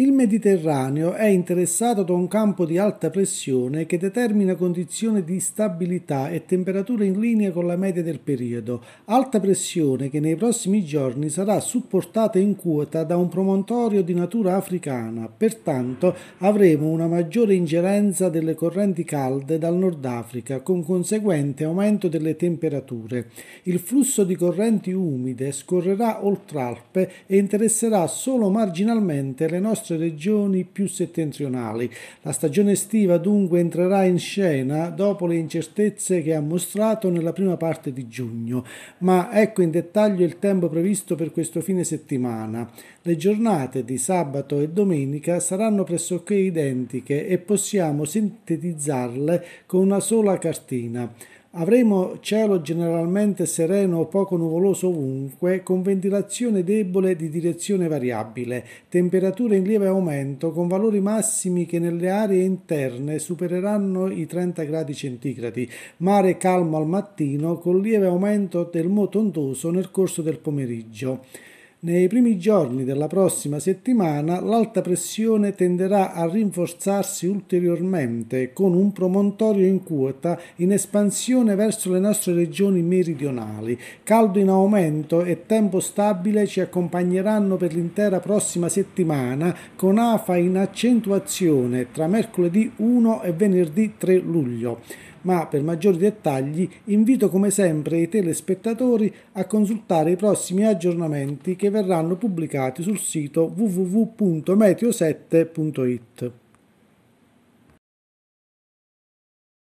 Il Mediterraneo è interessato da un campo di alta pressione che determina condizioni di stabilità e temperature in linea con la media del periodo. Alta pressione che nei prossimi giorni sarà supportata in quota da un promontorio di natura africana. Pertanto avremo una maggiore ingerenza delle correnti calde dal Nord Africa con conseguente aumento delle temperature. Il flusso di correnti umide scorrerà oltre Alpe e interesserà solo marginalmente le nostre nostre regioni più settentrionali. La stagione estiva dunque entrerà in scena dopo le incertezze che ha mostrato nella prima parte di giugno, ma ecco in dettaglio il tempo previsto per questo fine settimana. Le giornate di sabato e domenica saranno pressoché identiche e possiamo sintetizzarle con una sola cartina. Avremo cielo generalmente sereno o poco nuvoloso ovunque, con ventilazione debole di direzione variabile, temperature in lieve aumento con valori massimi che nelle aree interne supereranno i 30 gradi centigradi, mare calmo al mattino con lieve aumento del moto ondoso nel corso del pomeriggio. Nei primi giorni della prossima settimana l'alta pressione tenderà a rinforzarsi ulteriormente con un promontorio in quota in espansione verso le nostre regioni meridionali. Caldo in aumento e tempo stabile ci accompagneranno per l'intera prossima settimana con AFA in accentuazione tra mercoledì 1 e venerdì 3 luglio ma per maggiori dettagli invito come sempre i telespettatori a consultare i prossimi aggiornamenti che verranno pubblicati sul sito www.meteo7.it.